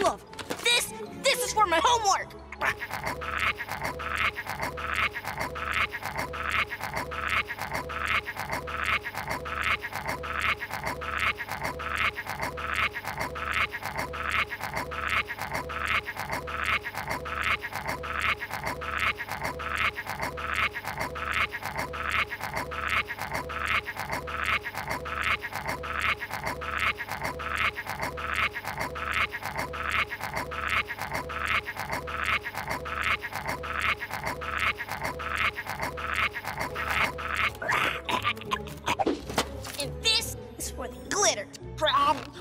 love. This, this is for my homework. glitter. Problem.